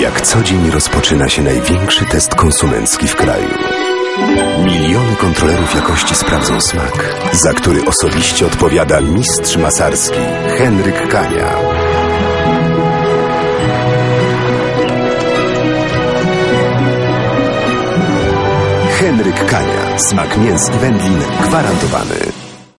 jak co dzień rozpoczyna się największy test konsumencki w kraju. Miliony kontrolerów jakości sprawdzą smak, za który osobiście odpowiada mistrz masarski Henryk Kania. Henryk Kania. Smak mięs i wędlin gwarantowany.